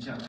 잠시만.